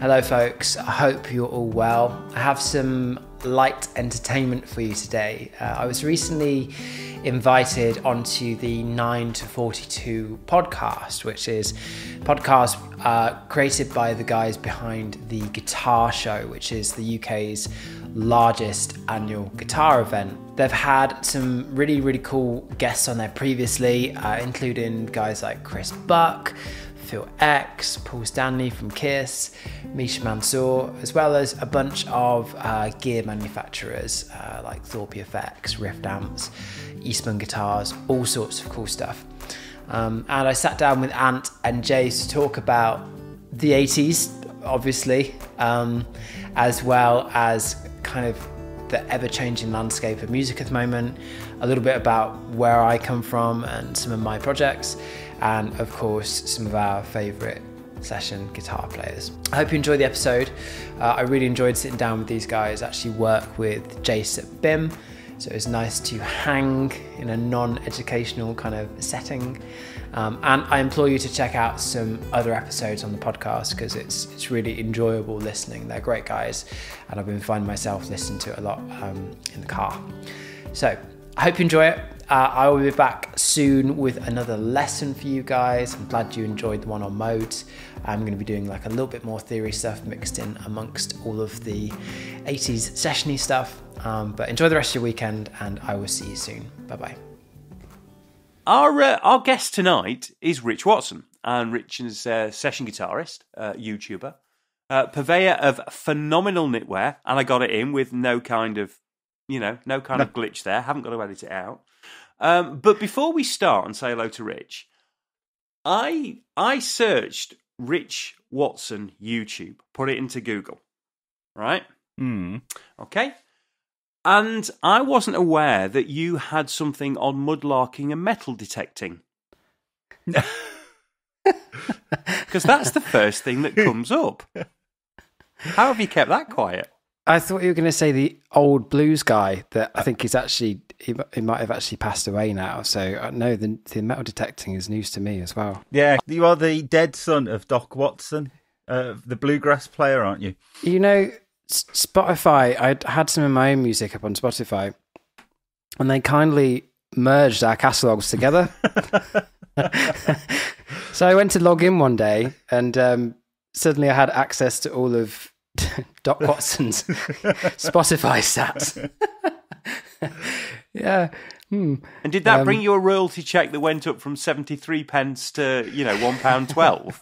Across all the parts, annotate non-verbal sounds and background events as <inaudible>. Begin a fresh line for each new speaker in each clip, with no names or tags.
Hello, folks. I hope you're all well. I have some light entertainment for you today. Uh, I was recently invited onto the 9 to 42 podcast, which is podcast uh, created by the guys behind the Guitar Show, which is the UK's largest annual guitar event. They've had some really, really cool guests on there previously, uh, including guys like Chris Buck. Phil X, Paul Stanley from Kiss, Misha Mansour, as well as a bunch of uh, gear manufacturers uh, like ThorpyFX, Rift Amps, Eastman Guitars, all sorts of cool stuff. Um, and I sat down with Ant and Jase to talk about the 80s, obviously, um, as well as kind of the ever changing landscape of music at the moment, a little bit about where I come from and some of my projects, and of course, some of our favourite session guitar players. I hope you enjoyed the episode. Uh, I really enjoyed sitting down with these guys, actually work with Jase at BIMM. So it was nice to hang in a non educational kind of setting. Um, and I implore you to check out some other episodes on the podcast because it's, it's really enjoyable listening. They're great guys, and I've been finding myself listening to it a lot um, in the car. So I hope you enjoy it. Uh, I will be back soon with another lesson for you guys. I'm glad you enjoyed the one on modes. I'm going to be doing like a little bit more theory stuff mixed in amongst all of the 80s sessiony stuff. Um, but enjoy the rest of your weekend, and I will see you soon. Bye bye.
Our uh, our guest tonight is Rich Watson, and Rich is a session guitarist, uh, YouTuber, uh, purveyor of phenomenal knitwear, and I got it in with no kind of, you know, no kind of glitch there. Haven't got to edit it out. Um, but before we start and say hello to Rich, I I searched Rich Watson YouTube, put it into Google, right?
Mm.
Okay. And I wasn't aware that you had something on mudlarking and metal detecting. <laughs> Because that's the first thing that comes up. How have you kept that quiet?
I thought you were going to say the old blues guy that I think he's actually he, he might have actually passed away now. So uh, no, the the metal detecting is news to me as well.
Yeah, you are the dead son of Doc Watson, uh, the bluegrass player, aren't you?
You know, Spotify. I had some of my own music up on Spotify, and they kindly merged our catalogs together. <laughs> <laughs> so I went to log in one day, and um, suddenly I had access to all of <laughs> Doc Watson's <laughs> Spotify stats. <laughs> yeah. Hmm.
And did that
Um,
bring you a royalty check that went up from 73 pence to, you know, £1.12?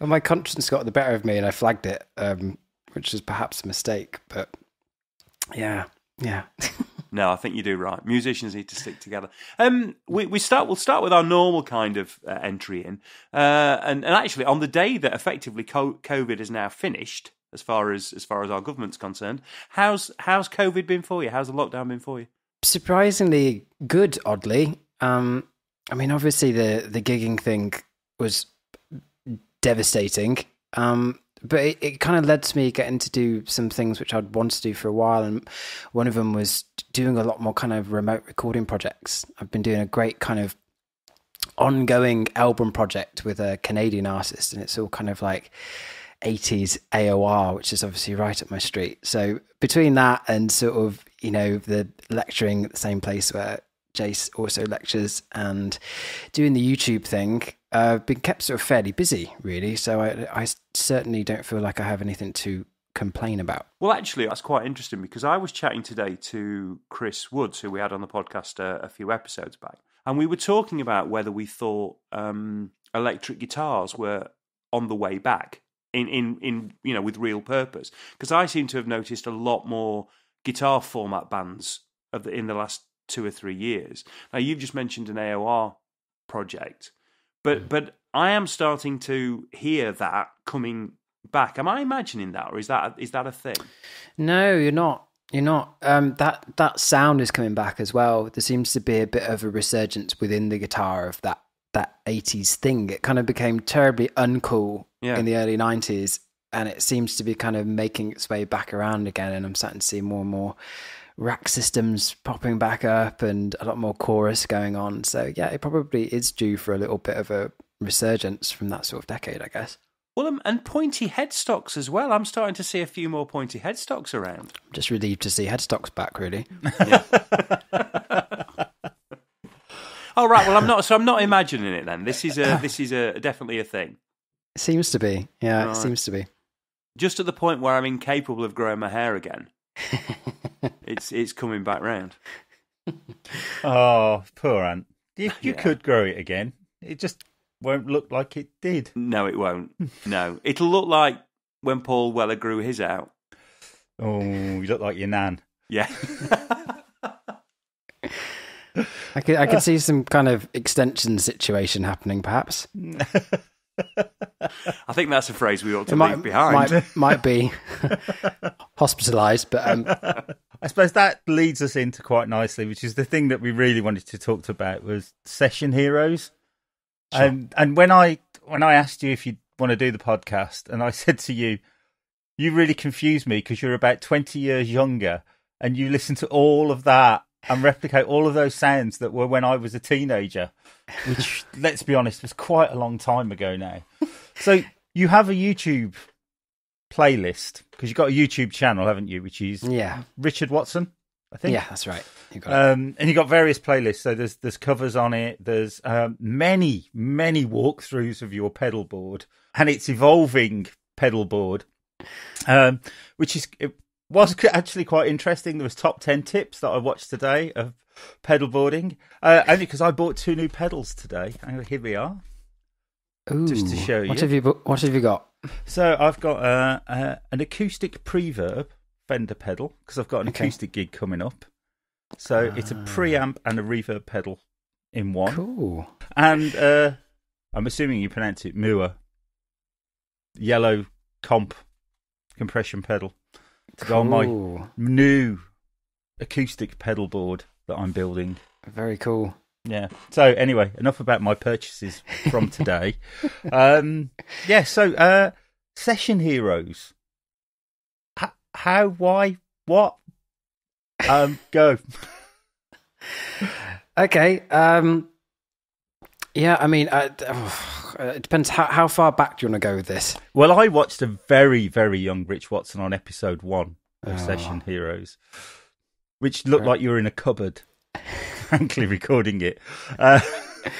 Well, my conscience got the better of me, and I flagged it, um, which is perhaps a mistake. But yeah, yeah.
No, I think you do right. Musicians need to stick together. Um, we we start. We'll start with our normal kind of uh, entry in, uh, and and actually on the day that effectively COVID is now finished, as far as as far as our government's concerned, how's how's COVID been for you? How's the lockdown been for you?
surprisingly good. Oddly, um, I mean, obviously the the gigging thing was devastating, um, but it, it kind of led to me getting to do some things which I'd wanted to do for a while, and one of them was doing a lot more kind of remote recording projects. I've been doing a great kind of ongoing album project with a Canadian artist, and it's all kind of like 80s AOR, which is obviously right up my street. So between that and sort of, you know, the lecturing at the same place where Jase also lectures and doing the YouTube thing, I've been kept sort of fairly busy, really. So I, I certainly don't feel like I have anything to complain about.
Well, actually, that's quite interesting because I was chatting today to Chris Woods, who we had on the podcast a, a few episodes back, and we were talking about whether we thought um, electric guitars were on the way back in, in, in you know with real purpose. Because I seem to have noticed a lot more guitar format bands of the, in the last two or three years. Now you've just mentioned an AOR project, but but I am starting to hear that coming back. Am I imagining that, or is that is that a thing?
No, you're not. You're not. Um, that that sound is coming back as well. There seems to be a bit of a resurgence within the guitar of that that 80s thing. It kind of became terribly uncool
Yeah.
in the early 90s, and it seems to be kind of making its way back around again. And I'm starting to see more and more rack systems popping back up, and a lot more chorus going on. So yeah, it probably is due for a little bit of a resurgence from that sort of decade, I guess.
Well, um, and pointy headstocks as well. I'm starting to see a few more pointy headstocks around.
I'm just relieved to see headstocks back, really. <laughs>
Oh right, well I'm not. So I'm not imagining it then. This is a this is a definitely a thing.
It seems to be. Yeah,
Right.
it seems to be.
Just at the point where I'm incapable of growing my hair again. <laughs> it's it's coming back round.
Oh, poor Ant. You, you <laughs>
Yeah.
could grow it again. It just won't look like it did.
No, it won't. <laughs> No, it'll look like when Paul Weller grew his out.
Oh, you look like your nan.
Yeah. <laughs>
I could, I could see some kind of extension situation happening, perhaps. <laughs>
I think that's a phrase we ought to
It might,
leave behind.
might, might be hospitalised, but um,
I suppose that leads us into quite nicely, which is the thing that we really wanted to talk to about was session heroes. And and when I when I asked you if you want to do the podcast, and I <laughs> said to you, you really confuse me because you're about twenty years younger, and you listen to all of that and replicate all of those sounds that were when I was a teenager, which <laughs> let's be honest was quite a long time ago now. So you have a YouTube playlist because you've got a YouTube channel, haven't you? Which is
yeah,
Richard Watson, I think.
yeah, that's right. You got it.
Um, and you got various playlists. So there's there's covers on it. There's um, many many walkthroughs of your pedal board and its evolving pedal board, um, which is it was actually quite interesting. There was top ten tips that I watched today of pedal boarding, uh, only because I bought two new pedals today. And here we are. just to
Ooh,
show
What
you.
have you? What have you got?
So I've got uh, uh, an acoustic preverb Fender pedal because I've got an
Okay.
acoustic gig coming up. So it's a preamp and a reverb pedal in one.
Cool.
And uh, I'm assuming you pronounce it Mooer. Yellow comp compression pedal to go on my new acoustic pedal board that I'm building.
Very cool.
Yeah. So anyway, enough about my purchases from today. <laughs> um, yeah. So uh, session heroes. H- how? Why? What? Um, go.
Okay. Um, yeah, I mean, uh, uh, it depends how, how far back do you want to go with this?
Well, I watched a very, very young Rich Watson on episode one of
Oh.
Session Heroes, which looked like you were in a cupboard, <laughs> frankly, recording it. Uh,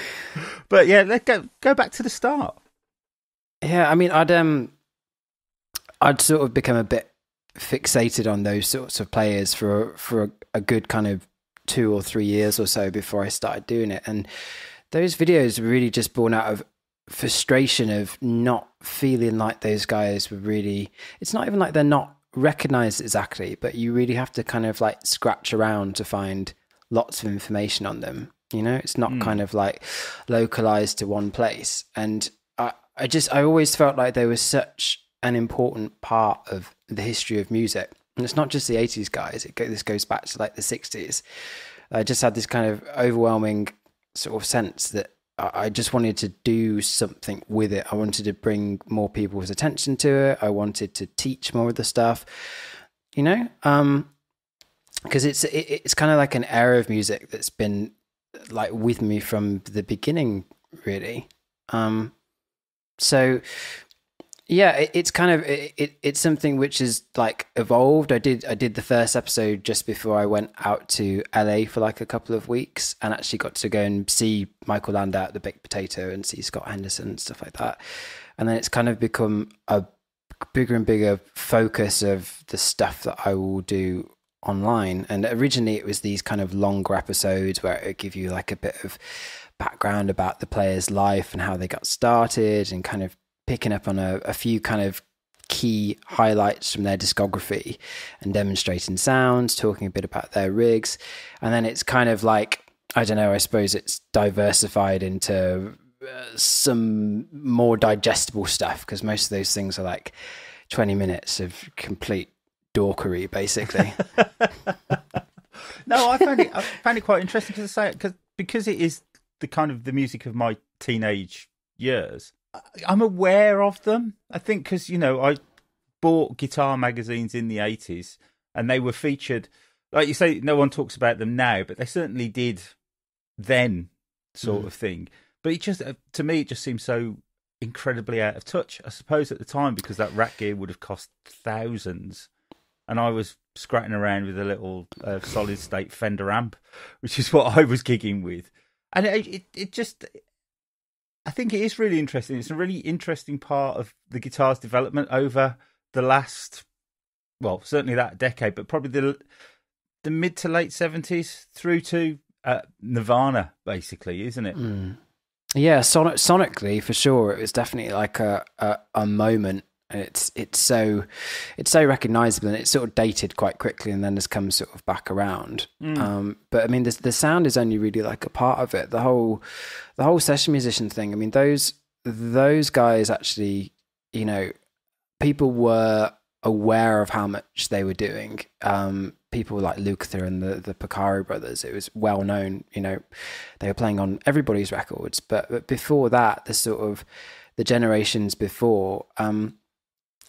<laughs> but yeah, let's go go back to the start.
Yeah, I mean, I'd um, I'd sort of become a bit fixated on those sorts of players for for a, a good kind of two or three years or so before I started doing it, and those videos were really just born out of frustration of not feeling like those guys were really. It's not even like they're not recognized exactly, but you really have to kind of like scratch around to find lots of information on them. You know, it's not
Mm.
kind of like localized to one place. And I, I just, I always felt like they were such an important part of the history of music. And it's not just the 80s guys, it go, this goes back to like the 60s. I just had this kind of overwhelming sort of sense that I just wanted to do something with it. I wanted to bring more people's attention to it. I wanted to teach more of the stuff, you know, um, because it's it, it's kind of like an era of music that's been like with me from the beginning, really. Um, so yeah, it, it's kind of it, it, it's something which is like evolved. I did I did the first episode just before I went out to LA for like a couple of weeks and actually got to go and see Michael Landau at the Baked Potato and see Scott Henderson and stuff like that. And then it's kind of become a bigger and bigger focus of the stuff that I will do online. And originally it was these kind of longer episodes where it give you like a bit of background about the player's life and how they got started and kind of picking up on a, a few kind of key highlights from their discography and demonstrating sounds, talking a bit about their rigs. And then it's kind of like, I don't know, I suppose it's diversified into uh, some more digestible stuff because most of those things are like 20 minutes of complete dorkery, basically. <laughs> <laughs>
No, I found it. I found it quite interesting because I say because because it is the kind of the music of my teenage years. I'm aware of them. I think because you know I bought guitar magazines in the eighties and they were featured. Like you say, no one talks about them now, but they certainly did then, sort
Mm.
of thing. But it just uh, to me, it just seems so incredibly out of touch. I suppose at the time because that rack gear would have cost thousands, and I was scratching around with a little uh, solid state Fender amp, <laughs> which is what I was gigging with, and it, it it just. I think it is really interesting. It's a really interesting part of the guitar's development over the last, well, certainly that decade, but probably the the mid to late seventies through to uh, Nirvana, basically, isn't it?
Mm. Yeah, sonic, sonically for sure, it was definitely like a, a, a moment. It's it's so it's so recognizable and it's sort of dated quite quickly and then has come sort of back around.
Mm.
Um, but I mean, the the sound is only really like a part of it. The whole the whole session musician thing. I mean, those those guys actually, you know, people were aware of how much they were doing. Um, people like Lukather and the the Porcaro brothers, it was well known. You know, they were playing on everybody's records. But, but before that, the sort of the generations before, um,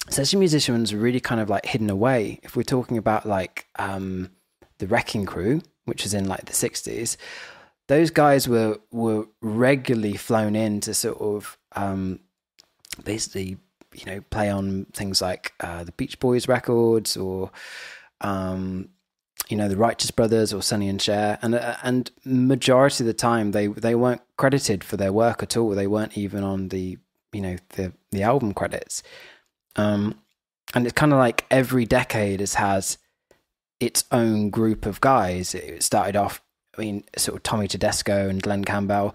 session musicians were really kind of like hidden away. If we're talking about like um, the Wrecking Crew, which is in like the '60s, those guys were were regularly flown in to sort of um, basically you know play on things like uh, the Beach Boys records or um, you know the Righteous Brothers or Sonny and Cher, and uh, and majority of the time they they weren't credited for their work at all. They weren't even on the you know the the album credits. Um, and it's kind of like every decade has has its own group of guys. It started off, I mean, sort of Tommy Tedesco and Glen Campbell.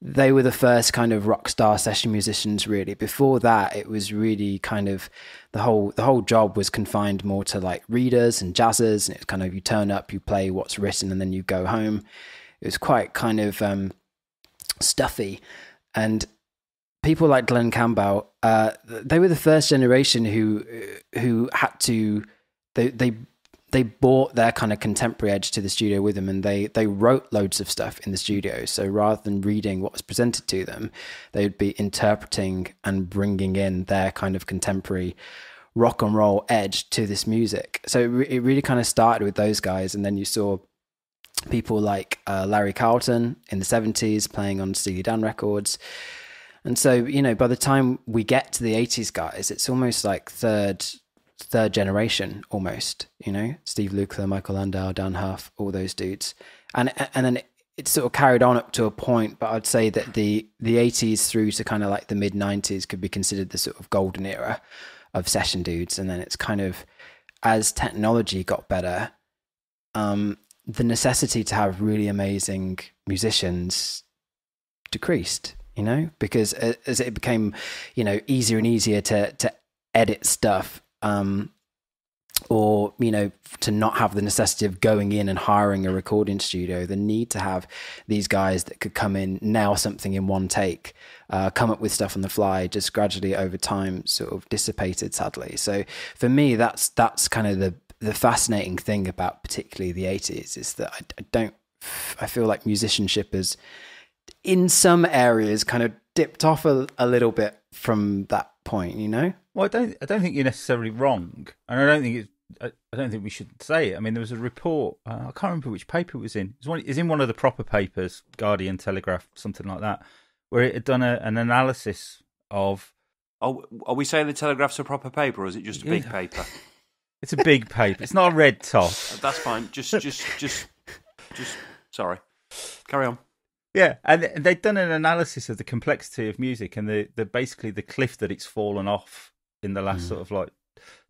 They were the first kind of rock star session musicians, really. Before that, it was really kind of the whole the whole job was confined more to like readers and jazzers, and it's kind of you turn up, you play what's written, and then you go home. It was quite kind of um, stuffy, and people like Glen Campbell, uh, they were the first generation who who had to they they they brought their kind of contemporary edge to the studio with them, and they they wrote loads of stuff in the studio. So rather than reading what was presented to them, they would be interpreting and bringing in their kind of contemporary rock and roll edge to this music. So it, it really kind of started with those guys, and then you saw people like uh, Larry Carlton in the seventies playing on Steely Dan records. And so, you know, by the time we get to the 80s guys, it's almost like third third generation almost, you know, Steve Lukather, Michael Landau, Dann Huff, all those dudes. And and then it, it sort of carried on up to a point, but I'd say that the the 80s through to kind of like the mid 90s could be considered the sort of golden era of session dudes. And then it's kind of as technology got better, um the necessity to have really amazing musicians decreased you know, because as it became, you know, easier and easier to to edit stuff, um, or you know, to not have the necessity of going in and hiring a recording studio, the need to have these guys that could come in now something in one take, uh, come up with stuff on the fly, just gradually over time, sort of dissipated. Sadly, so for me, that's that's kind of the the fascinating thing about particularly the 80s is that I, I don't I feel like musicianship is in some areas kind of dipped off a, a little bit from that point, you know?
Well, I don't. I don't think you're necessarily wrong, and I don't think it's. I, I don't think we should say it. I mean, there was a report. Uh, I can't remember which paper it was in. It was, one, it was in one of the proper papers, Guardian, Telegraph, something like that, where it had done a, an analysis of.
Oh, are we saying the Telegraph's a proper paper, or is it just a big
Yeah.
paper? <laughs>
It's a big paper. It's not a red top.
That's fine. Just, just, just, just. Sorry. Carry on.
Yeah, and they'd done an analysis of the complexity of music and the, the basically the cliff that it's fallen off in the last
Mm.
sort of like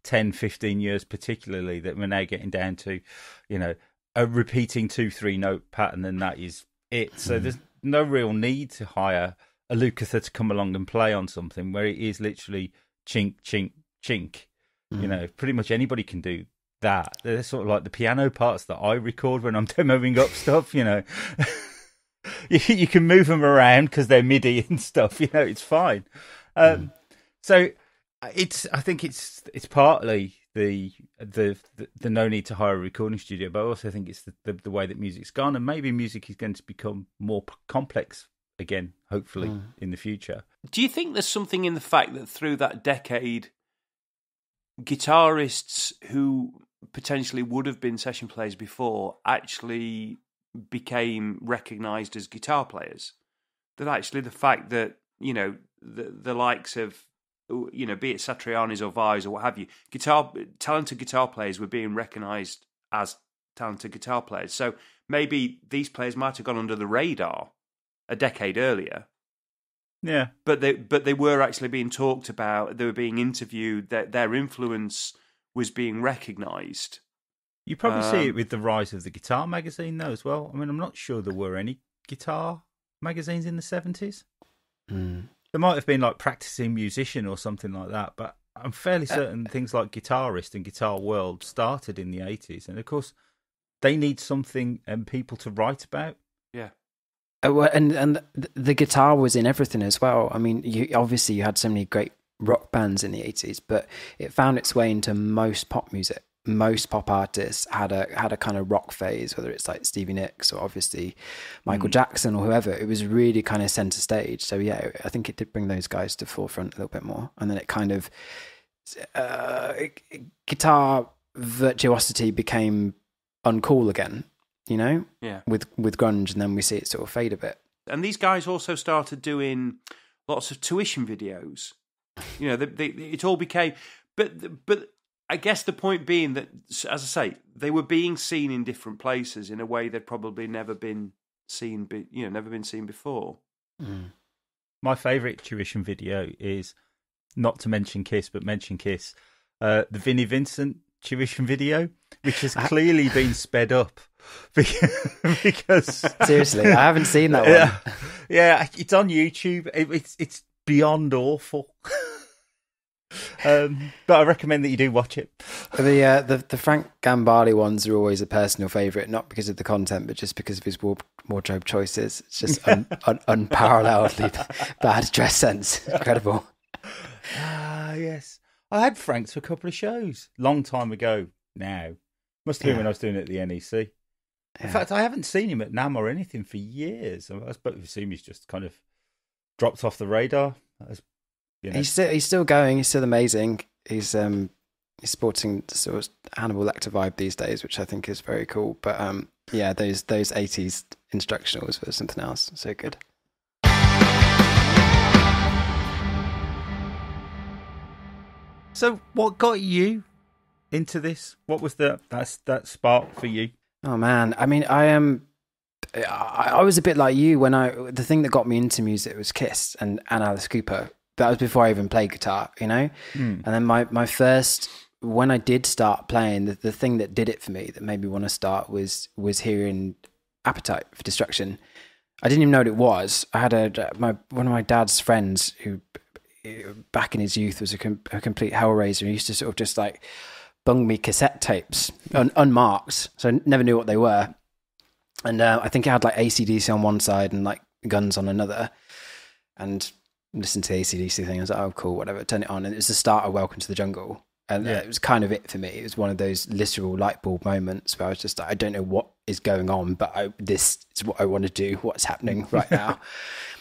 10, 15 years, particularly that we're now getting down to, you know, a repeating two, three note pattern, and that is it. So
Mm.
there's no real need to hire a Lukather to come along and play on something where it is literally chink, chink, chink.
Mm.
You know, pretty much anybody can do that. They're sort of like the piano parts that I record when I'm <laughs> demoing up stuff, you know. <laughs> <laughs> you, you can move them around because they're MIDI <laughs> and stuff, you know, it's fine. Um, So it's, I think it's, it's partly the, the, the, the no need to hire a recording studio, but I also think it's the, the, the way that music's gone and maybe music is going to become more p- complex again, hopefully
Mm.
in the future.
Do you think there's something in the fact that through that decade, guitarists who potentially would have been session players before actually became recognized as guitar players? That actually the fact that, you know, the, the likes of you know, be it Satriani's or Vais or what have you, guitar talented guitar players were being recognised as talented guitar players. So maybe these players might have gone under the radar a decade earlier.
Yeah,
but they but they were actually being talked about. They were being interviewed. That their influence was being recognised.
You probably um, see it um, with the rise of the guitar magazine, though, as well. I mean, I'm not sure there were any guitar magazines in the 70s.
Mm.
There might have been like practicing musician or something like that, but I'm fairly uh, certain uh, things like guitarist and guitar world started in the 80s, and of course they need something and people to write about.
Yeah.
Uh, and and the guitar was in everything as well. I mean, you, obviously you had so many great rock bands in the 80s, but it found its way into most pop music. Most pop artists had a had a kind of rock phase, whether it's like Stevie Nicks or obviously Michael mm. Jackson or whoever. It was really kind of center stage. So yeah, I think it did bring those guys to forefront a little bit more, and then it kind of uh, guitar virtuosity became uncool again. You know,
yeah,
with with grunge, and then we see it sort of fade a bit.
And these guys also started doing lots of tuition videos. You know, they, they, it all became, but but I guess the point being that, as I say, they were being seen in different places in a way they'd probably never been seen, be, you know, never been seen before.
Mm.
My favourite tuition video is not to mention Kiss, but mention Kiss, uh, the Vinnie Vincent tuition video, which has <laughs> clearly been sped up <laughs> because <laughs>
seriously, I haven't seen that one.
Yeah, yeah it's on YouTube. It, it's it's beyond awful. Um, but I recommend that you do watch it.
The uh, the the Frank Gambale ones are always a personal favourite, not because of the content, but just because of his wardrobe choices. It's just un, <laughs> un, unparalleledly bad dress sense. Incredible.
Ah, yes. I had Frank's for a couple of shows, long time ago. Now, must have been yeah. when I was doing it at the NEC. In yeah. fact, I haven't seen him at NAMM or anything for years. I suppose assume he's just kind of dropped off the radar. As,
you know. He's still he's still going. He's still amazing. He's um he's sporting sort of Hannibal Lecter vibe these days, which I think is very cool. But um yeah, those those eighties instructionals were something else. So good.
So, what got you into this? What was the that's that spark for you?
Oh man, I mean, I am. I, I was a bit like you when I. The thing that got me into music was Kiss and, and Alice Cooper. That was before I even played guitar, you know.
Mm.
And then my my first when I did start playing, the, the thing that did it for me that made me want to start was was hearing Appetite for Destruction. I didn't even know what it was. I had a my one of my dad's friends who back in his youth was a, com- a complete hellraiser. He used to sort of just like bung me cassette tapes un- unmarked, so I never knew what they were. And uh, I think it had like ACDC on one side and like Guns on another. And listened to the ACDC thing. I was like, oh, cool, whatever. Turn it on. And it was the start of Welcome to the Jungle. And yeah. it was kind of it for me. It was one of those literal light bulb moments where I was just like, I don't know what is going on, but I, this is what I want to do. What's happening <laughs> right now?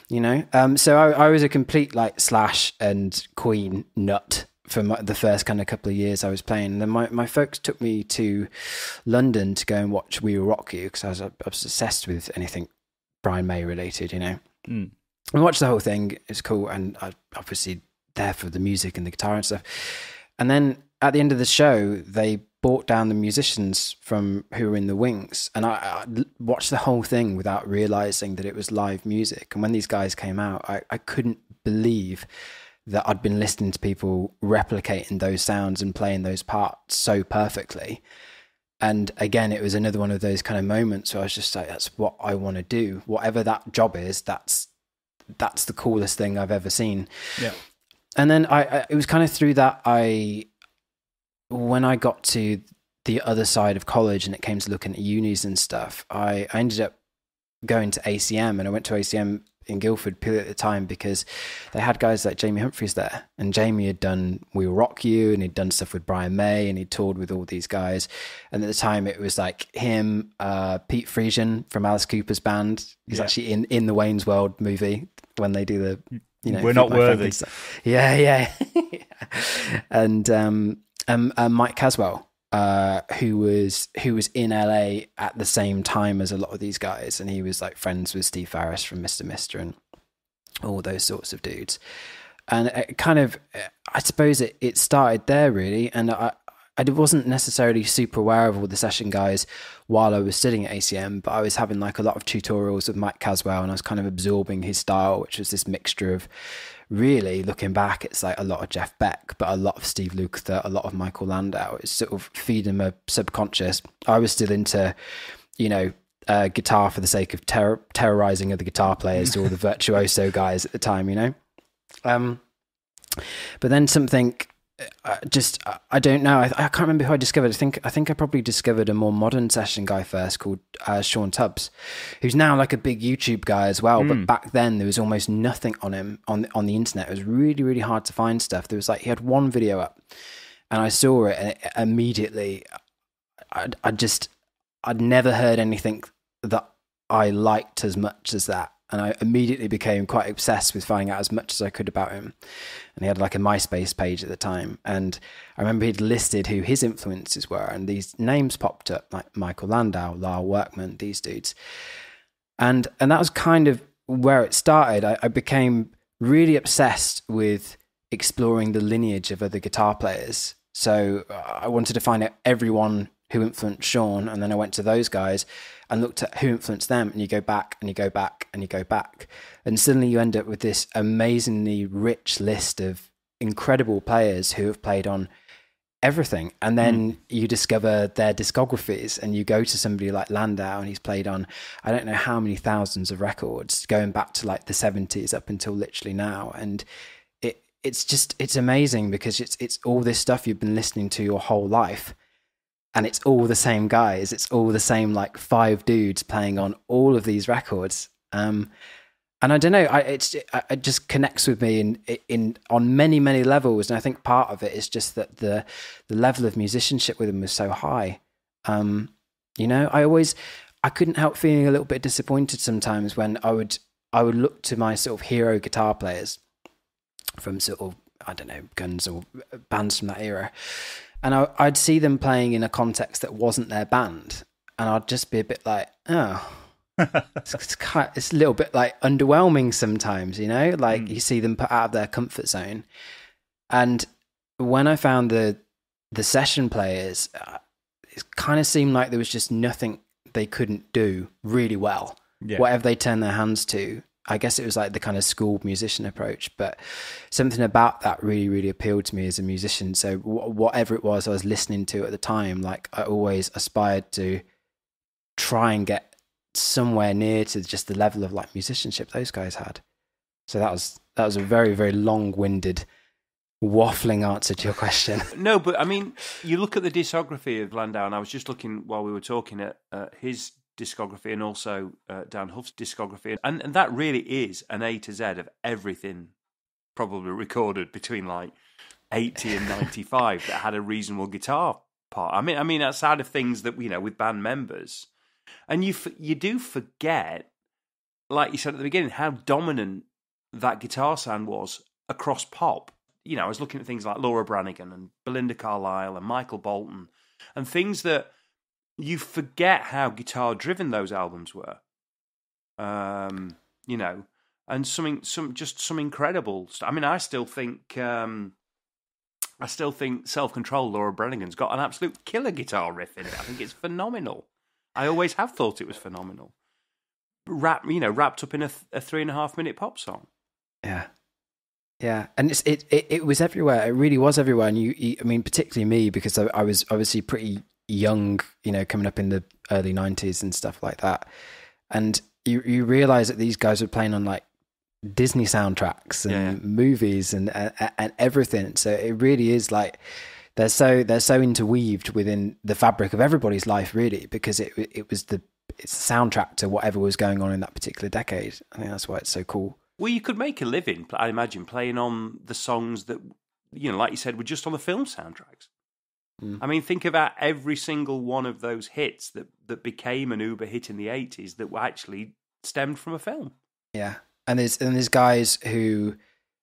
you know. Um, so I, I, was a complete like Slash and Queen nut for my, the first kind of couple of years I was playing. And then my, my folks took me to London to go and watch We Will Rock You because I was, I was obsessed with anything Brian May related, you know.
Mm.
I watched the whole thing. It's cool, and I obviously there for the music and the guitar and stuff. And then at the end of the show, they brought down the musicians from who were in the wings, and I, I, watched the whole thing without realizing that it was live music. And when these guys came out, I, I couldn't believe that I'd been listening to people replicating those sounds and playing those parts so perfectly. And again, it was another one of those kind of moments where I was just like, "That's what I want to do. Whatever that job is, that's that's the coolest thing I've ever seen."
Yeah.
And then I, I it was kind of through that I when I got to the other side of college and it came to looking at unis and stuff, I, I ended up going to ACM and I went to ACM in Guildford purely at the time because they had guys like Jamie Humphries there. And Jamie had done We Will Rock You and he'd done stuff with Brian May and he'd toured with all these guys. And at the time it was like him, uh, Pete Friesen from Alice Cooper's band. He's yeah. actually in, in the Wayne's World movie when they do the you know,
we're not worthy.
Yeah, yeah. <laughs> and um, um, uh, Mike Casswell, uh, who was who was in LA at the same time as a lot of these guys, and he was like friends with Steve Farris from Mr. Mister, and all those sorts of dudes. And it kind of, I suppose it, it started there really. And I, I wasn't necessarily super aware of all the session guys while I was studying at ACM, but I was having like a lot of tutorials with Mike Casswell and I was kind of absorbing his style, which was this mixture of really looking back, it's like a lot of Jeff Beck, but a lot of Steve Lukather, a lot of Michael Landau. It's sort of feeding my subconscious. I was still into, you know, uh, guitar for the sake of ter- terrorizing other guitar players or the <laughs> virtuoso guys at the time, you know. Um, but then something uh, just I don't know. I, I, can't remember who I discovered. I think I think I probably discovered a more modern session guy first called uh, Shawn Tubbs, who's now like a big YouTube guy as well. Mm. But hmm. back then there was almost nothing on him on on the internet. It was really really hard to find stuff. There was like he had one video up, and I saw it, and it, immediately, I I just I'd never heard anything that I liked as much as that and I immediately became quite obsessed with finding out as much as I could about him. And he had like a MySpace page at the time, and I remember he'd listed who his influences were, and these names popped up like Michael Landau, Lyle Workman, these dudes, and and that was kind of where it started. I, I became really obsessed with exploring the lineage of other guitar players. So uh, I wanted to find out everyone who influenced Shawn, and then I went to those guys and looked at who influenced them, and you go back and you go back and you go back, and suddenly you end up with this amazingly rich list of incredible players who have played on everything. And then mm. you discover their discographies and you go to somebody like Landau and he's played on I don't know how many thousands of records going back to like the 70s up until literally now. And it it's just it's amazing because it's it's all this stuff you've been listening to your whole life and it's all the same guys. It's all the same like five dudes playing on all of these records. Um, and I don't know, I, it's it just connects with me in in on many many levels. And I think part of it is just that the the level of musicianship with them was so high. Um, you know, I always I couldn't help feeling a little bit disappointed sometimes when I would I would look to my sort of hero guitar players from sort of I don't know Guns or bands from that era, and I, would see them playing in a context that wasn't their band, and I'd just be a bit like, oh, <laughs> it's, it's, kind of, it's a little bit like underwhelming sometimes, you know. Like mm. you see them put out of their comfort zone, and when I found the the session players, uh, it kind of seemed like there was just nothing they couldn't do really well. Yeah. Whatever they turned their hands to, I guess it was like the kind of school musician approach, but something about that really, really appealed to me as a musician. So whatever it was I was listening to at the time, like I always aspired to try and get somewhere near to just the level of like musicianship those guys had. So that was that was a very, very long-winded, waffling answer to your question. <laughs>
no, but I mean, you look at the discography of Landau, and I was just looking while we were talking at uh, his discography and also uh, Dann Huff's discography, and and that really is an A to Z of everything probably recorded between like eighty and ninety five that had a reasonable guitar part. I mean, I mean outside of things that you know with band members, and you you do forget, like you said at the beginning, how dominant that guitar sound was across pop. You know, I was looking at things like Laura Branigan and Belinda Carlisle and Michael Bolton, and things that you forget how guitar driven those albums were. Um, you know, and something, some just some incredible. I mean, I still think, um, I still think Self Control. Laura Branigan's got an absolute killer guitar riff in it. I think it's phenomenal. I always have thought it was phenomenal. Wrap, you know, wrapped up in a, a three and a half minute pop song.
Yeah, yeah, and it's, it, it it was everywhere. It really was everywhere. And you, you I mean, particularly me because I, I, was obviously pretty young, you know, coming up in the early 90s and stuff like that. And you, you realize that these guys were playing on like Disney soundtracks and yeah. movies and, and, and everything. So it really is like they're so they're so interweaved within the fabric of everybody's life, really, because it it was the it's the soundtrack to whatever was going on in that particular decade. I think that's why it's so cool.
Well, you could make a living, I imagine, playing on the songs that you know, like you said, were just on the film soundtracks. Mm. I mean, think about every single one of those hits that, that became an Uber hit in the 80s that were actually stemmed from a film.
Yeah. And there's, and there's guys who,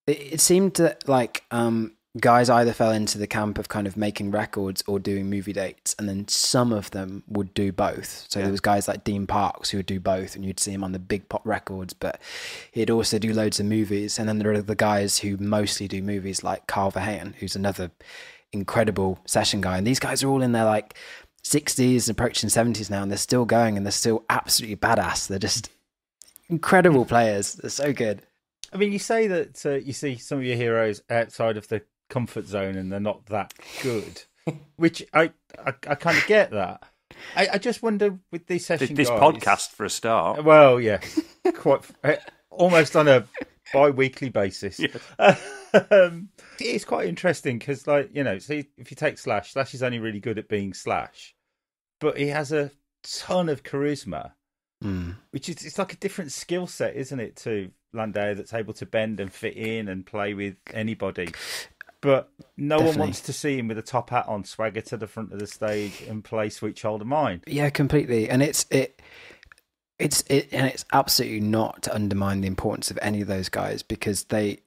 it, it seemed that like, um, guys either fell into the camp of kind of making records or doing movie dates, and then some of them would do both. So
Yeah.
there was guys like Dean Parks who would do both, and you'd see him on the big pop records, but he'd also do loads of movies. And then there are the guys who mostly do movies, like Carl Verheyen, who's another incredible session guy. And these guys are all in their like 60s and approaching 70s now, and they're still going, and they're still absolutely badass. They're just incredible players. They're so good.
I mean, you say that uh, you see some of your heroes outside of the comfort zone and they're not that good, <laughs> which I I, I kind of get that. I, I just wonder with these
This,
session
this
guys-
podcast for a start.
Well, yeah, quite uh, <laughs> almost on a bi-weekly basis. <laughs> um, it's quite interesting because, like, you know, see if you take Slash, Slash is only really good at being Slash, but he has a ton of charisma,
Mm.
which is it's like a different skill set, isn't it? To Landau that's able to bend and fit in and play with anybody. But no one wants to see him with a top hat on, swagger to the front of the stage, and play "Sweet Child of Mine."
Yeah, completely. And it's it it's it and it's absolutely not to undermine the importance of any of those guys because they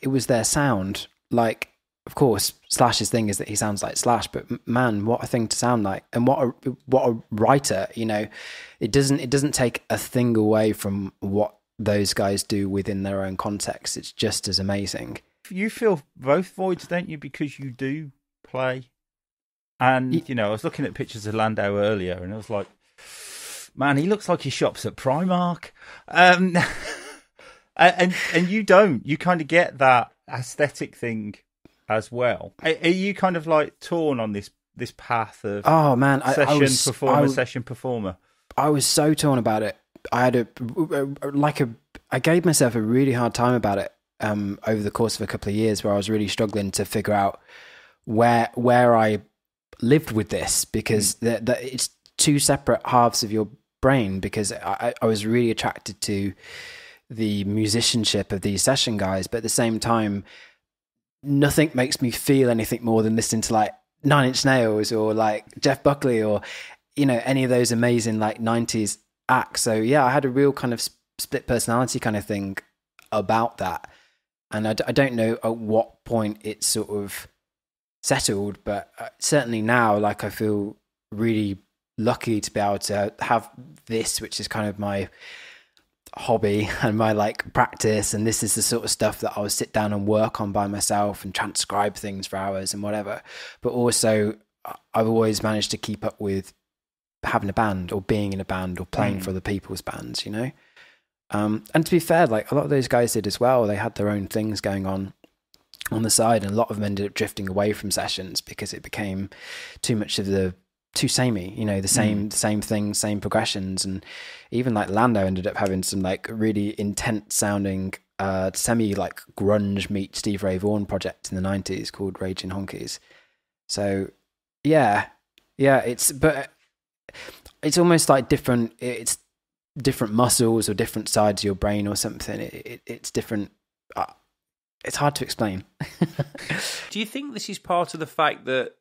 it was their sound. Like of course, Slash's thing is that he sounds like Slash, but man, what a thing to sound like, and what a what a writer. You know, it doesn't it doesn't take a thing away from what those guys do within their own context. It's just as amazing.
you feel both voids, don't you? Because you do play. And, you know, I was looking at pictures of Landau earlier and I was like, man, he looks like he shops at Primark. Um, <laughs> and, and you don't. You kind of get that aesthetic thing as well. Are, are you kind of like torn on this this path of
Oh man, I,
session
I was
performer,
I was-
session performer?
I was so torn about it. I had a like a I gave myself a really hard time about it um, over the course of a couple of years, where I was really struggling to figure out where where I lived with this because the, the, it's two separate halves of your brain. Because I, I was really attracted to the musicianship of these session guys, but at the same time, nothing makes me feel anything more than listening to like Nine Inch Nails or like Jeff Buckley or you know any of those amazing like 90s acts. So yeah i had a real kind of sp- split personality kind of thing about that. And I, d- I don't know at what point it sort of settled but uh, certainly now like i feel really lucky to be able to have this which is kind of my hobby <laughs> and my like practice and this is the sort of stuff that I would sit down and work on by myself and transcribe things for hours and whatever. But also I've always managed to keep up with having a band or being in a band or playing
Mm.
for other people's bands you know? Um, and to be fair like a lot of those guys did as well. They had their own things going on on the side and a lot of them ended up drifting away from sessions because it became too much of the too samey you know the same the same things same progressions. And even like Landau ended up having some like really intense sounding uh semi like grunge meet Steve Ray Vaughan project in the 90s called Raging Honkies. So yeah yeah it's but it's almost like different it's different muscles or different sides of your brain or something. It, it, it's different uh, it's hard to explain. <laughs>
Do you think this is part of the fact that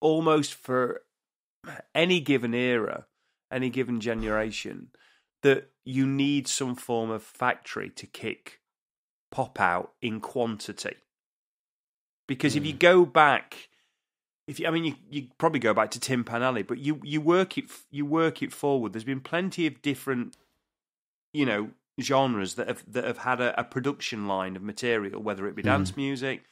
almost for any given era, any given generation, that you need some form of factory to kick pop out in quantity? Because if you hmm. go back, if you, I mean, you, you probably go back to Tin Pan Alley, but you, you work it you work it forward. There's been plenty of different, you know, genres that have that have had a, a production line of material, whether it be dance hmm. music,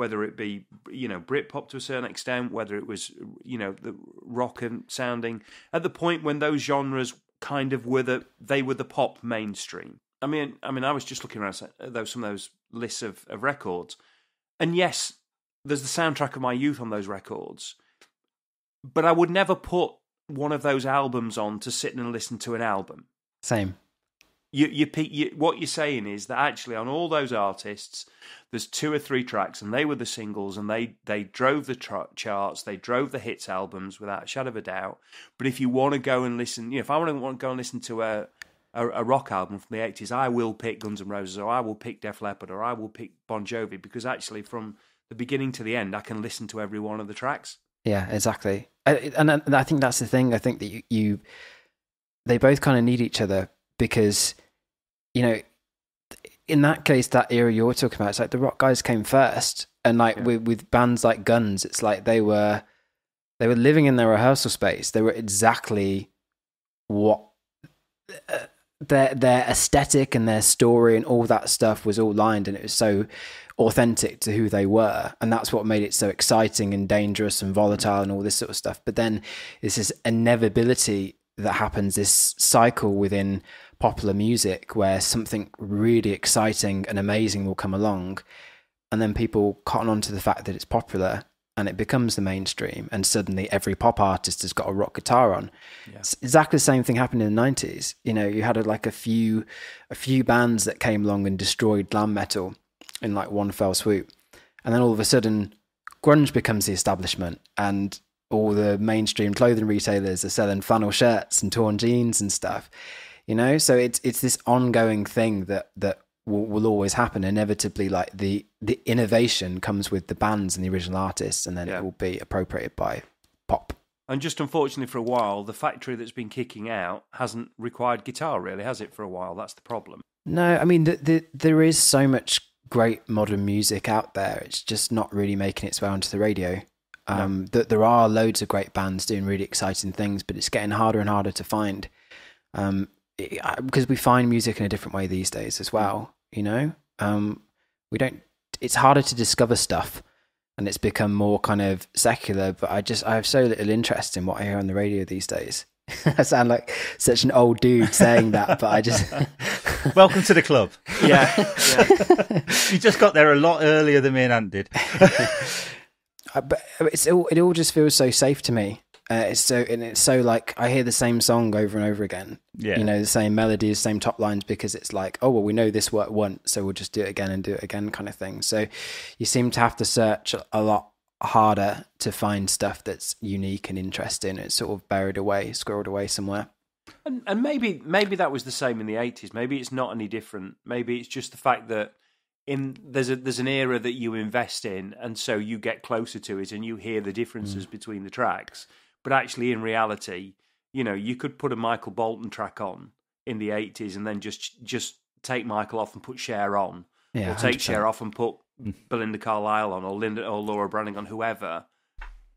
whether it be you know Britpop to a certain extent, whether it was you know the rock and sounding at the point when those genres kind of were the they were the pop mainstream. I mean, I mean, I was just looking around at those some of those lists of, of records, and yes, there's the soundtrack of my youth on those records, but I would never put one of those albums on to sit and listen to an album
same
you, you, you what you're saying is that actually on all those artists there's two or three tracks and they were the singles and they they drove the tra- charts they drove the hits albums without a shadow of a doubt but if you want to go and listen you know if i want to, go and listen to a, a a rock album from the 80s i will pick guns n' roses or i will pick def leppard or i will pick bon jovi because actually from the beginning to the end i can listen to every one of the tracks
Yeah, exactly. And I- and I think that's the thing. I think that you, you they both kind of need each other because you know in that case, that era you're talking about, it's like the rock guys came first, and like yeah. with with bands like Guns, it's like they were they were living in their rehearsal space. They were exactly what uh, their their aesthetic and their story and all that stuff was all lined, and it was so authentic to who they were, and that's what made it so exciting and dangerous and volatile and all this sort of stuff. But then it's this inevitability that happens, this cycle within popular music where something really exciting and amazing will come along, and then people cotton on to the fact that it's popular and it becomes the mainstream, and suddenly every pop artist has got a rock guitar on. Yeah. It's exactly the same thing happened in the nineties. You know, you had a, like a few, a few bands that came along and destroyed glam metal in like one fell swoop, and then all of a sudden, grunge becomes the establishment, and all the mainstream clothing retailers are selling flannel shirts and torn jeans and stuff. You know, so it's it's this ongoing thing that that will, will always happen. Inevitably, like the the innovation comes with the bands and the original artists, and then yeah. it will be appropriated by pop.
And just unfortunately, for a while, the factory that's been kicking out hasn't required guitar, really, has it? For a while, that's the problem.
No, I mean, the, the, there is so much great modern music out there. It's just not really making its way onto the radio. Um, no. That there are loads of great bands doing really exciting things, but it's getting harder and harder to find. Um, because we find music in a different way these days as well. You know, um, we don't. It's harder to discover stuff, and it's become more kind of secular. But I just I have so little interest in what I hear on the radio these days. <laughs> I sound like such an old dude saying that, but I just. <laughs>
Welcome to the club. <laughs>
Yeah, yeah.
you just got there a lot earlier than me and Ant did.
but it's all, it all just feels so safe to me. Uh, it's so and it's so like I hear the same song over and over again. Yeah, you know the same melodies, same top lines because it's like oh well we know this worked once, so we'll just do it again and do it again kind of thing. So you seem to have to search a lot harder to find stuff that's unique and interesting. It's sort of buried away, squirreled away somewhere.
And, and maybe maybe that was the same in the eighties. Maybe it's not any different. Maybe it's just the fact that in there's a there's an era that you invest in, and so you get closer to it, and you hear the differences mm. between the tracks but actually, in reality, you know, you could put a Michael Bolton track on in the eighties and then just just take Michael off and put Cher on, yeah, or take 100%. Cher off and put mm. Belinda Carlisle on, or Linda or Laura Branigan on, whoever,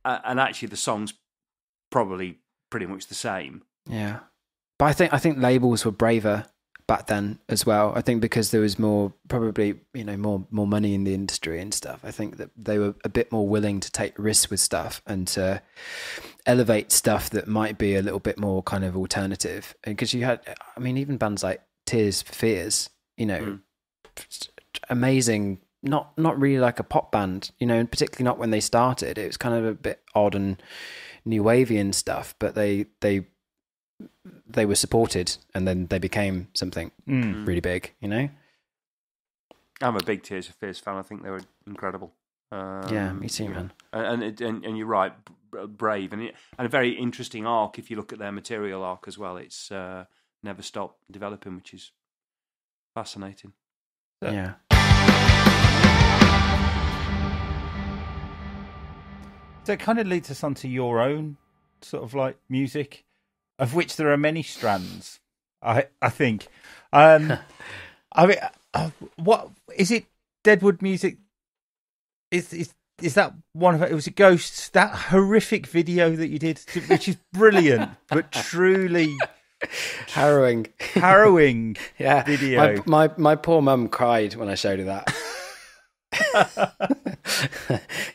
uh, and actually the song's probably pretty much the same.
Yeah, but I think I think labels were braver back then as well. I think because there was more probably you know more more money in the industry and stuff. I think that they were a bit more willing to take risks with stuff and to elevate stuff that might be a little bit more kind of alternative. Because you had, I mean, even bands like Tears for Fears, you know, mm. amazing. Not not really like a pop band, you know, and particularly not when they started. It was kind of a bit odd and new wavy and stuff, but they they they were supported and then they became something mm. really big, you know?
I'm a big Tears for Fears fan. I think they were incredible.
Um, yeah, me too, man.
And, and and, and you're right, brave and and a very interesting arc. If you look at their material arc as well, it's uh, never stopped developing, which is fascinating.
Yeah.
So it kind of leads us onto your own sort of like music of which there are many strands. I I think. Um, <laughs> I mean, uh, what is it? Deadwood music. Is is is that one of it? Was it Ghosts? That horrific video that you did, which is brilliant, <laughs> but truly
harrowing,
harrowing. <laughs>
yeah,
video.
My, my my poor mum cried when I showed her that.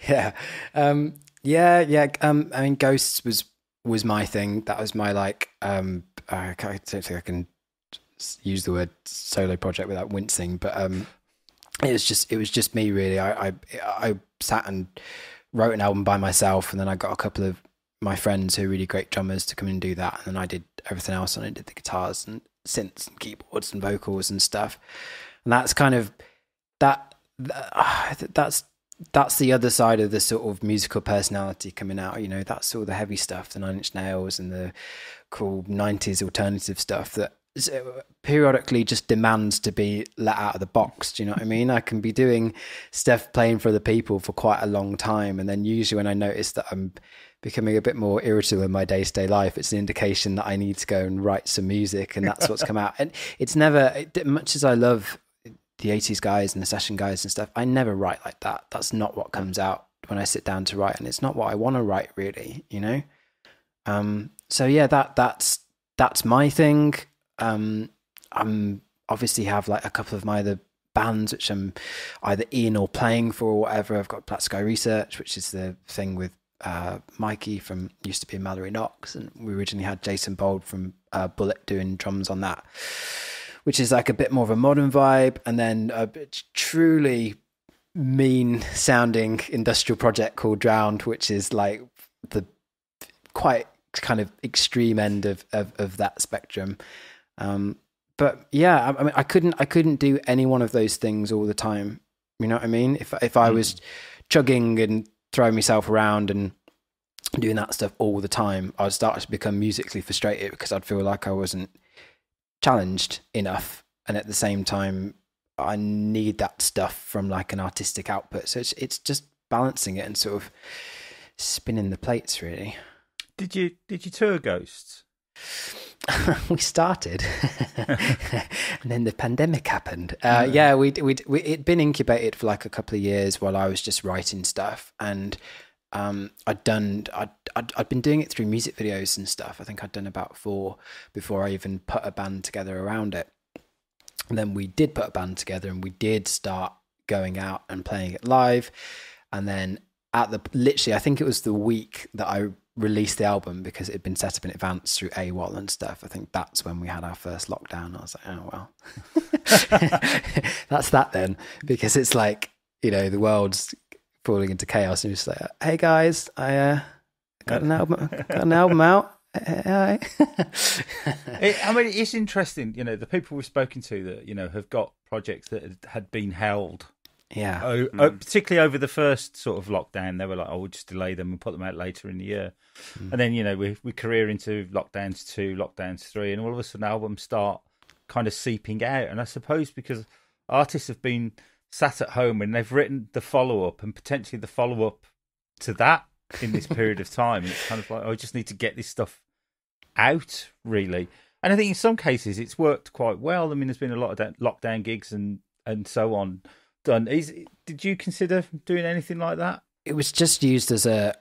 yeah, um, yeah, yeah. Um, I mean, Ghosts was was my thing. That was my like. Um, I don't think I can use the word solo project without wincing, but um, it was just it was just me really. I, I I sat and wrote an album by myself, and then I got a couple of my friends who are really great drummers to come in and do that, and then I did everything else, and I did the guitars and synths and keyboards and vocals and stuff, and that's kind of that. Uh, <sighs> that's that's the other side of the sort of musical personality coming out. You know, that's all the heavy stuff, the Nine Inch Nails and the cool '90s alternative stuff that uh, periodically just demands to be let out of the box. Do you know what I mm-hmm. mean? I can be doing stuff playing for other people for quite a long time, and then usually when I notice that I'm becoming a bit more irritable in my day to day life, it's an indication that I need to go and write some music, and that's what's come out. And it's never much as I love the 80s guys and the session guys and stuff, I never write like that. That's not what comes out when I sit down to write, and it's not what I want to write, really. You know. Um. So yeah, that that's that's my thing. Um. I'm obviously have like a couple of my other bands which I'm either in or playing for or whatever. I've got Black Sky Research, which is the thing with uh, Mikey from used to be Mallory Knox, and we originally had Jason Bowld from uh, Bullet doing drums on that, which is like a bit more of a modern vibe, and then a truly mean sounding industrial project called Drowned, which is like the quite kind of extreme end of of, of that spectrum. Um, but yeah, I, I, mean, I couldn't I couldn't do any one of those things all the time. You know what I mean? If if I was mm. chugging and throwing myself around and doing that stuff all the time, I'd start to become musically frustrated because I'd feel like I wasn't challenged enough. And at the same time, I need that stuff from like an artistic output. So it's it's just balancing it and sort of spinning the plates really.
Did you did you tour Ghosts? <laughs>
we started, <laughs> <laughs> and then the pandemic happened. Uh, yeah, we'd we we it'd been incubated for like a couple of years while I was just writing stuff, and um, I'd done I'd, I'd, I'd been doing it through music videos and stuff. I think I'd done about four before I even put a band together around it. And then we did put a band together, and we did start going out and playing it live, and then at the literally, I think it was the week that I released the album because it had been set up in advance through AWOL and stuff. I think that's when we had our first lockdown. I was like, oh well, <laughs> <laughs> that's that then, because it's like you know the world's falling into chaos, and you're just like, hey guys, I uh, got an album, got an album out. Hi. <laughs>
it, I mean, it's interesting. You know, the people we've spoken to that you know have got projects that had been held
yeah.
Oh, mm. oh, particularly over the first sort of lockdown, they were like, "Oh, we'll just delay them and put them out later in the year." Mm. And then you know we we career into lockdowns two, lockdowns three, and all of a sudden albums start kind of seeping out. And I suppose because artists have been sat at home and they've written the follow up and potentially the follow up to that in this period of time, it's kind of like, oh, I just need to get this stuff out, really. And I think in some cases it's worked quite well. I mean, there's been a lot of lockdown gigs and and so on done. Is, did you consider doing anything like that?
It was just used as a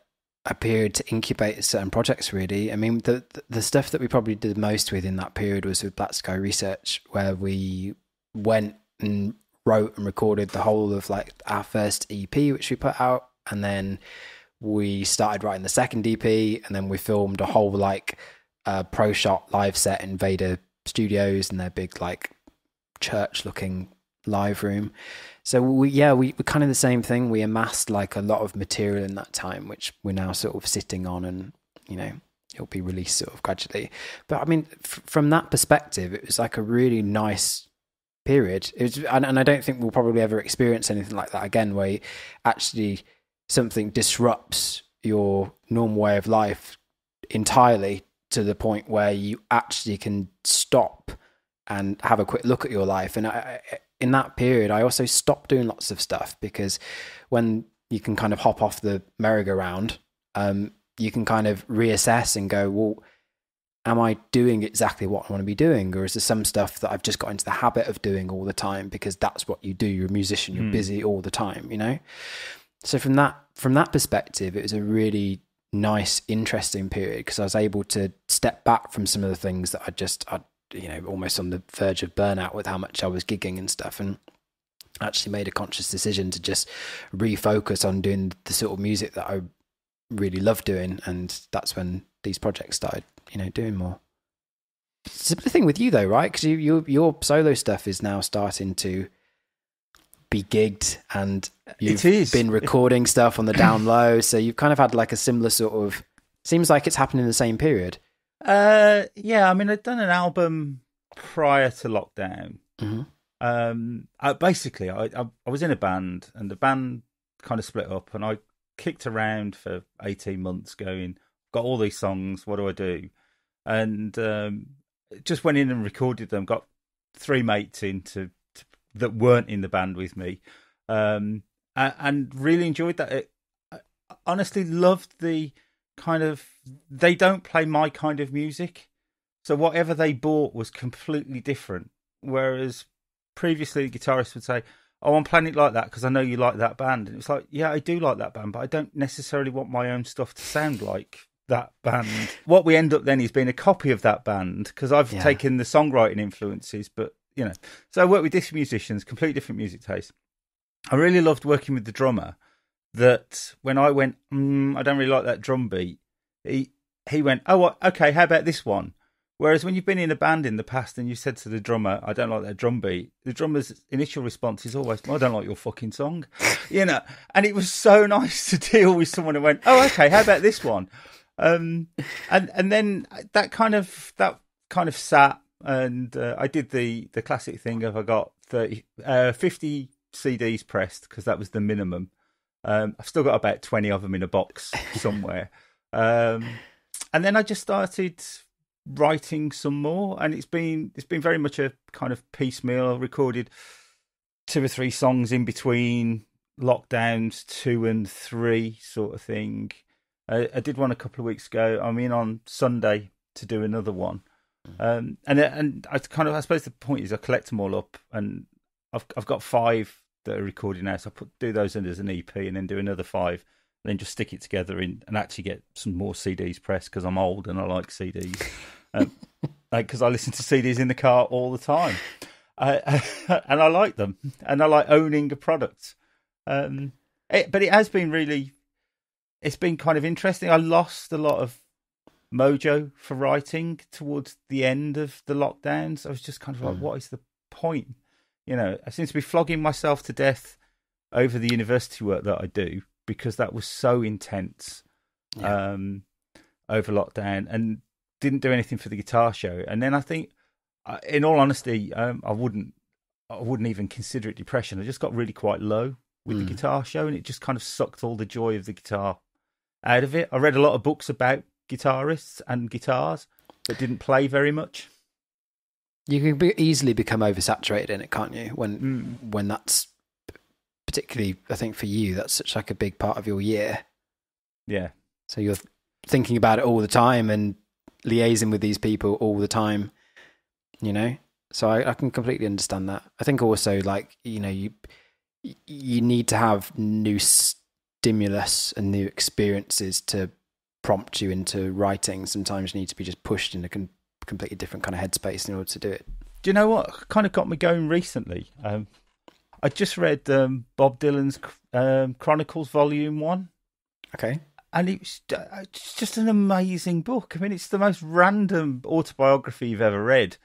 a period to incubate certain projects. Really, I mean, the the stuff that we probably did most with in that period was with Black Sky Research, where we went and wrote and recorded the whole of like our first EP, which we put out, and then we started writing the second EP, and then we filmed a whole like uh, pro shot live set in Vada Studios and their big like church looking live room. So we, yeah, we, we kind of the same thing. We amassed like a lot of material in that time, which we're now sort of sitting on, and you know it'll be released sort of gradually. But I mean, f- from that perspective, it was like a really nice period. It was, and, and I don't think we'll probably ever experience anything like that again, where actually something disrupts your normal way of life entirely to the point where you actually can stop and have a quick look at your life. And I, in that period, I also stopped doing lots of stuff because when you can kind of hop off the merry-go-round, um, you can kind of reassess and go, well, am I doing exactly what I want to be doing? Or is there some stuff that I've just got into the habit of doing all the time because that's what you do? You're a musician, you're mm. busy all the time, you know? So from that from that perspective, it was a really nice, interesting period because I was able to step back from some of the things that I just I you know, almost on the verge of burnout with how much I was gigging and stuff. And actually made a conscious decision to just refocus on doing the sort of music that I really love doing. And that's when these projects started, you know, doing more. Similar thing with you though, right? Because you, your your solo stuff is now starting to be gigged, and you've been recording stuff on the <coughs> down low. So you've kind of had like a similar sort of. Seems like it's happened in the same period.
Uh, yeah. I mean, I'd done an album prior to lockdown.
Mm-hmm.
Um, I, basically, I, I, I was in a band, and the band kind of split up, and I kicked around for eighteen months, going, got all these songs. What do I do? And um, just went in and recorded them. Got three mates in to, to, that weren't in the band with me, um, and, and really enjoyed that. It, honestly loved the kind of they don't play my kind of music. So whatever they bought was completely different. Whereas previously the guitarist would say, "Oh, I'm playing it like that because I know you like that band," and it's like, yeah, I do like that band, but I don't necessarily want my own stuff to sound like that band. what we end up then is being a copy of that band because I've
Yeah.
taken the songwriting influences, but you know, so I work with different musicians, completely different music tastes. I really loved working with the drummer. That when I went, mm, I don't really like that drum beat. He he went, oh, okay, how about this one? Whereas when you've been in a band in the past and you said to the drummer, I don't like that drum beat, the drummer's initial response is always, I don't like your fucking song. <laughs> You know, and it was so <laughs> nice to deal with someone who went, oh, okay, how about this one? Um, and and then that kind of that kind of sat, and uh, I did the the classic thing of I got 30, uh, 50 CDs pressed because that was the minimum. Um, I've still got about twenty of them in a box <laughs> somewhere. um, and then I just started writing some more, and it's been it's been very much a kind of piecemeal. I recorded two or three songs in between lockdowns, two and three, sort of thing. I, I did one a couple of weeks ago. I'm in on Sunday to do another one, um, and and I kind of I suppose the point is I collect them all up, and I've I've got five that are recorded now, so I put do those in as an EP, and then do another five, and then just stick it together in, and actually get some more CDs pressed because I'm old and I like CDs, um, <laughs> because I listen to CDs in the car all the time, uh, <laughs> and I like them, and I like owning a product. Um, it, but it has been really, it's been kind of interesting. I lost a lot of mojo for writing towards the end of the lockdowns. I was just kind of like,
Mm.
what is the point? You know, I seem to be flogging myself to death over the university work that I do because that was so intense
Yeah.
um, over lockdown and didn't do anything for the guitar show. And then I think, uh, in all honesty, um, I wouldn't, I wouldn't even consider it depression. I just got really quite low with the
Mm.
guitar show, and it just kind of sucked all the joy of the guitar out of it. I read a lot of books about guitarists and guitars, but didn't play very much.
You can be, easily become oversaturated in it, can't you? When
Mm.
when that's particularly, I think for you, that's such like a big part of your year.
Yeah,
So you're thinking about it all the time and liaising with these people all the time, you know? So I, I can completely understand that. I think also like, you know, you you need to have new stimulus and new experiences to prompt you into writing. Sometimes you need to be just pushed in a com- completely different kind of headspace in order to do it.
Do you know what kind of got me going recently? Um, I just read um, Bob Dylan's um, Chronicles Volume One,
Okay.
and it was, uh, it's just an amazing book. I mean, it's the most random autobiography you've ever read.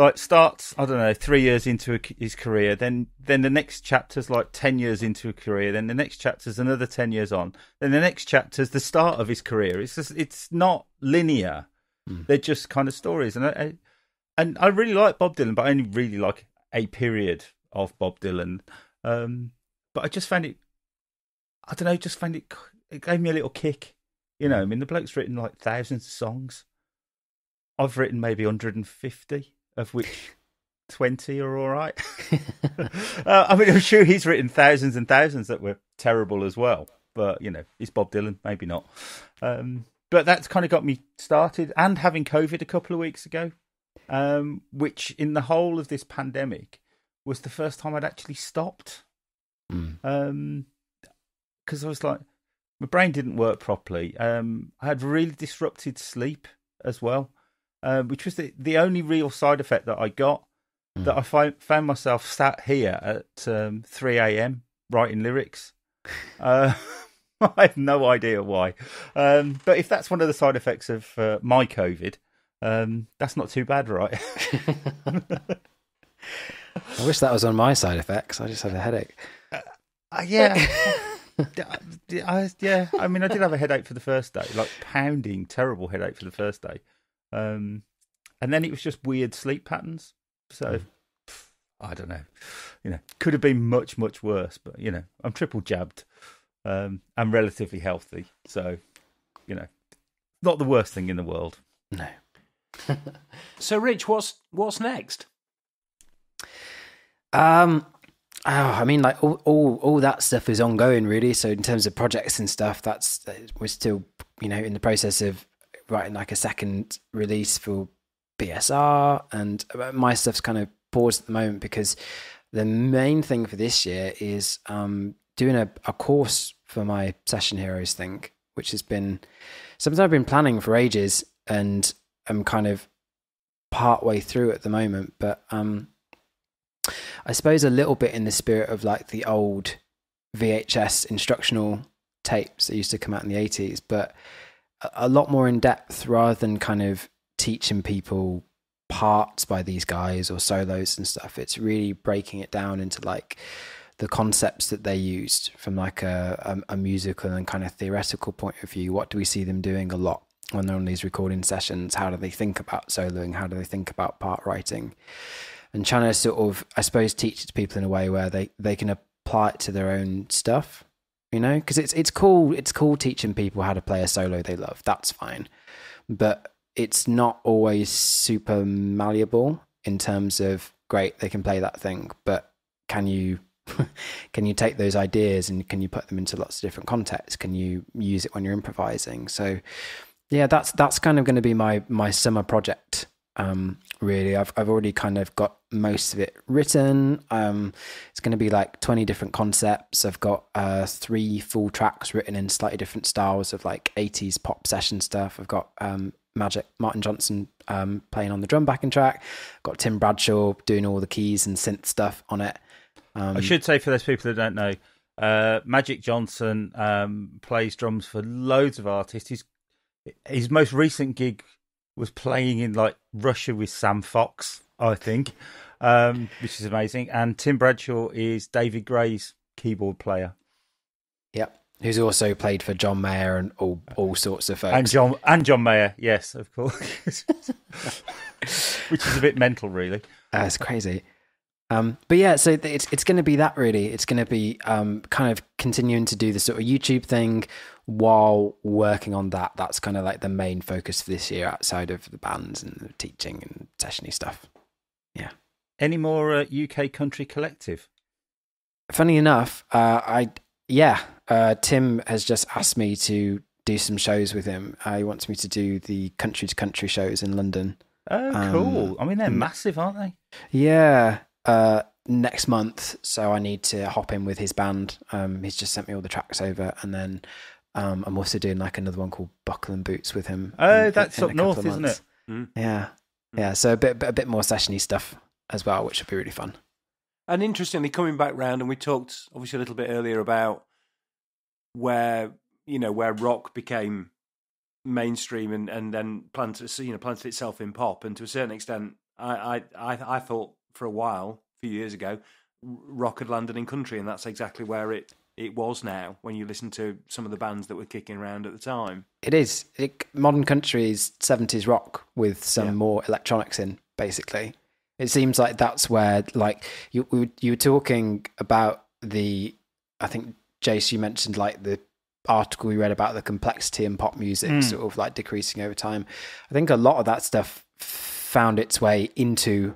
Like starts, I don't know, three years into a, his career, then then the next chapter's like ten years into a career, then the next chapter's another ten years on, then the next chapter's the start of his career. It's just, it's not linear.
Mm.
They're just kind of stories, and I, I and I really like Bob Dylan, but I only really like a period of Bob Dylan. Um, but I just found it, I don't know, just found it, it gave me a little kick. You know, I mean, the bloke's written like thousands of songs. I've written maybe 150, of which <laughs> 20 are all right. <laughs> <laughs> uh, I mean, I'm sure he's written thousands and thousands that were terrible as well. But, you know, it's Bob Dylan, maybe not. Um, but that's kind of got me started. And having COVID a couple of weeks ago, um, which in the whole of this pandemic was the first time I'd actually stopped.
Mm.
Um because I was like, my brain didn't work properly. Um, I had really disrupted sleep as well, um, which was the, the only real side effect that I got.
Mm.
That I found myself sat here at um, 3 a.m. writing lyrics. <laughs> Uh, <laughs> I have no idea why. Um, but if that's one of the side effects of uh, my COVID, um, that's not too bad, right? <laughs>
I wish that was on my side effects. I just had a headache.
Uh, yeah. D- I, yeah, I mean, I did have a headache for the first day, like pounding, terrible headache for the first day, um, and then it was just weird sleep patterns. So pff, I don't know, you know, could have been much, much worse. But you know, I'm triple jabbed. Um, I'm relatively healthy, so you know, not the worst thing in the world.
No. <laughs>
So, Rich, what's what's next?
Um, oh, I mean, like all, all all that stuff is ongoing, really. So in terms of projects and stuff, that's we're still, you know, in the process of writing like a second release for BSR, and uh, my stuff's kind of paused at the moment because the main thing for this year is um, doing a, a course for my Session Heroes thing, which has been something I've been planning for ages and I'm kind of part way through at the moment. But um, I suppose a little bit in the spirit of like the old VHS instructional tapes that used to come out in the 80s, but a lot more in depth rather than kind of teaching people parts by these guys or solos and stuff. It's really breaking it down into like the concepts that they used from like a, a, a, musical and kind of theoretical point of view. What do we see them doing a lot when they're on these recording sessions? How do they think about soloing? How do they think about part writing? And trying to sort of, I suppose, teach it to people in a way where they, they can apply it to their own stuff, you know? Because it's it's cool. It's cool teaching people how to play a solo they love. That's fine, but it's not always super malleable in terms of great they can play that thing but can you <laughs> can you take those ideas and can you put them into lots of different contexts can you use it when you're improvising so yeah that's that's kind of going to be my my summer project um really i've i've already kind of got most of it written um it's going to be like 20 different concepts i've got uh three full tracks written in slightly different styles of like 80s pop session stuff i've got um Magic Martin Johnson um, playing on the drum backing track. Got Tim Bradshaw doing all the keys and synth stuff on it.
Um, I should say for those people that don't know, uh, Magic Johnson um, plays drums for loads of artists. His his most recent gig was playing in like Russia with Sam Fox, I think, um, which is amazing. And Tim Bradshaw is David Gray's keyboard player.
Yep who's also played for John Mayer and all all sorts of folks.
And John and John Mayer, yes, of course. <laughs> Which is a bit mental, really.
It's crazy. Um, but yeah, so it's it's going to be that really. It's going to be um, kind of continuing to do the sort of YouTube thing while working on that. That's kind of like the main focus for this year, outside of the bands and the teaching and sessiony stuff. Yeah.
Any more uh, UK country collective?
Funny enough, uh, I yeah, uh, Tim has just asked me to do some shows with him. Uh, he wants me to do the country to country shows in London.
Oh, um, cool! I mean, they're massive, aren't they?
Yeah. Uh, next month, so I need to hop in with his band. Um, he's just sent me all the tracks over, and then um, I'm also doing like another one called Buckle and Boots with him.
Oh, in, that's in up north, isn't it?
Mm. Yeah, mm. yeah. So a bit, a bit more sessiony stuff as well, which would be really fun.
And interestingly, coming back round, and we talked obviously a little bit earlier about where you know where rock became mainstream and, and then planted you know planted itself in pop, and to a certain extent, I I I, I thought for a while, a few years ago, rock had landed in country, and that's exactly where it it was now when you listen to some of the bands that were kicking around at the time.
It is. It, modern country is 70s rock with some yeah. more electronics in, basically. It seems like that's where, like, you you were talking about the, I think Jase, you mentioned like the article we read about the complexity in pop music mm. sort of like decreasing over time. I think a lot of that stuff found its way into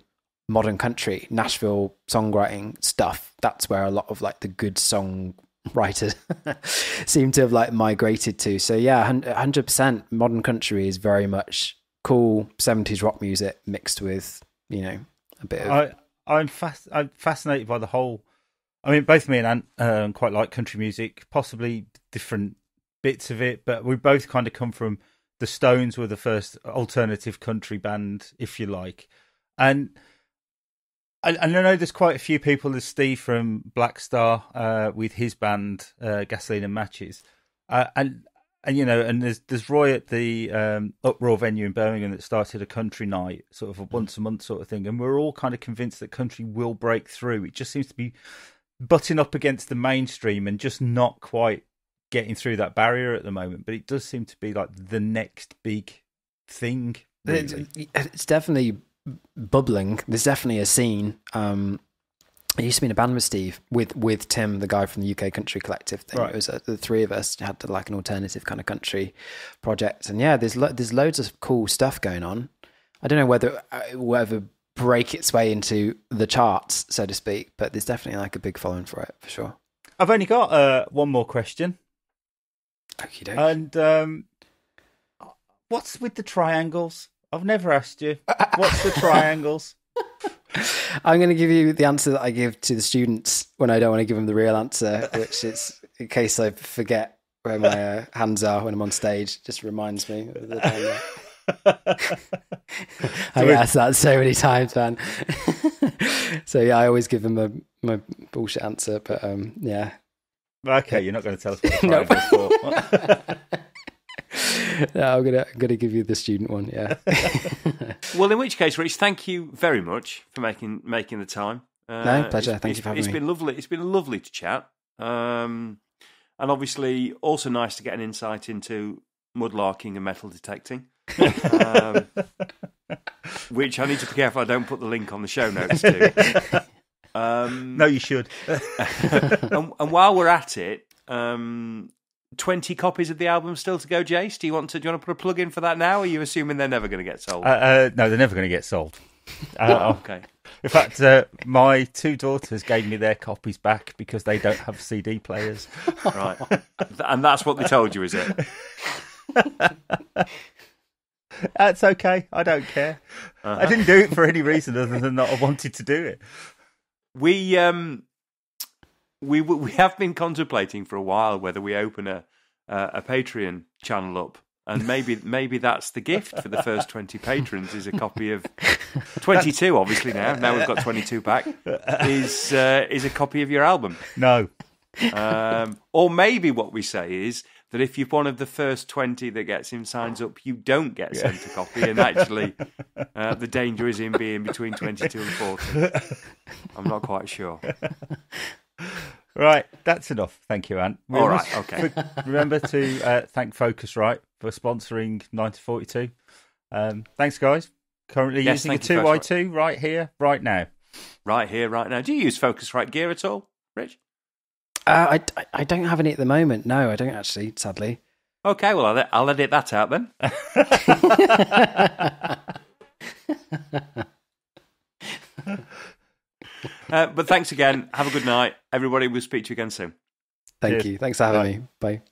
modern country, Nashville songwriting stuff. That's where a lot of like the good song writers <laughs> seem to have like migrated to. So yeah, hundred percent modern country is very much cool seventies rock music mixed with you know a bit of.
I, I'm. I'm fascinated by the whole. I mean, both me and Ant um, quite like country music, possibly different bits of it, but we both kind of come from the Stones were the first alternative country band, if you like, and. I, I know there's quite a few people. There's Steve from Black Star uh, with his band uh, Gasoline and Matches, uh, and and you know, and there's there's Roy at the um, Uproar venue in Birmingham that started a country night, sort of a once a month sort of thing, and we're all kind of convinced that country will break through. It just seems to be butting up against the mainstream and just not quite getting through that barrier at the moment. But it does seem to be like the next big thing. Really.
It's definitely bubbling. There's definitely a scene. Um, I used to be in a band with Steve, with with Tim, the guy from the UK Country Collective thing. Right. It was uh, the three of us had like an alternative kind of country project, and yeah, there's lo- there's loads of cool stuff going on. I don't know whether uh, whether break its way into the charts, so to speak, but there's definitely like a big following for it for sure.
I've only got uh, one more question.
Okay,
and um, what's with the triangles? I've never asked you. What's the triangles? <laughs>
I'm going to give you the answer that I give to the students when I don't want to give them the real answer, which is in case I forget where my uh, hands are when I'm on stage. Just reminds me of the time. that- <laughs> <laughs> I get asked that so many times, man. so yeah, I always give them a, my bullshit answer, but um, yeah,
Okay, you're not going to tell us what the
Nope.
Prize was for.
no, I'm gonna I'm gonna give you the student one. Yeah, <laughs>
Well, in which case, Rich, thank you very much for making making the time. Uh,
No, pleasure. Thank you for having
It's
me.
been lovely. It's been lovely to chat, um, and obviously also nice to get an insight into mudlarking and metal detecting. um, <laughs> which I need to be careful I don't put the link on the show notes to. <laughs> Um,
no, you should.
and, and while we're at it, um, twenty copies of the album still to go. Jase, do you want to do you want to put a plug in for that now? Or are you assuming they're never going to get sold?
Uh, uh, no, they're never going to get sold. <laughs> Uh,
okay.
in fact, uh, my two daughters gave me their copies back because they don't have CD players. <laughs>
Right. and that's what they told you, is it? <laughs>
That's okay. I don't care.
Uh-huh.
I didn't do it for any reason other than that I wanted to do it.
We um we we have been contemplating for a while whether we open a uh, a Patreon channel up. And maybe <laughs> maybe that's the gift for the first twenty patrons is a copy of <laughs> twenty two. Obviously now now we've got twenty two back is uh, is a copy of your album.
No.
Um, or maybe what we say is that if you're one of the first 20 that gets him signs up, you don't get sent a copy. And actually, uh, the danger is in being between 22 and 40. I'm not quite sure.
Right, that's enough. Thank you, Ant. We
All okay.
f- <laughs> remember to uh, thank Focusrite for sponsoring 9042. Um, thanks, guys. Currently
Yes,
using a 2i2 right here, right now.
Right here, right now. Do you use Focusrite gear at all, Rich?
uh, I I- I don't have any at the moment. No, I don't actually. Sadly.
Okay, well, I'll, I'll edit that out then. <laughs> <laughs> Uh, but thanks again. Have a good night. Everybody, we'll speak to you again soon.
Thank
Cheers.
you. Thanks for having
Bye.
me. Bye.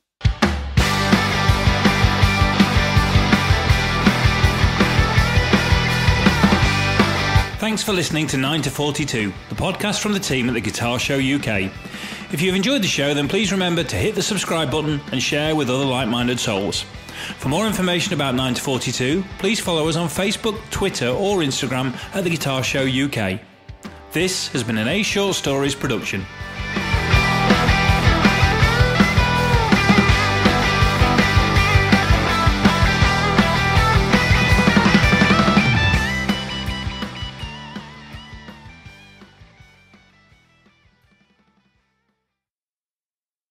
Thanks for listening to 9 to 42, the podcast from the team at the Guitar Show UK. If you've enjoyed the show, then please remember to hit the subscribe button and share with other like minded souls. For more information about 9 to 42, please follow us on Facebook, Twitter, or Instagram at the Guitar Show UK. This has been an A Short Stories production.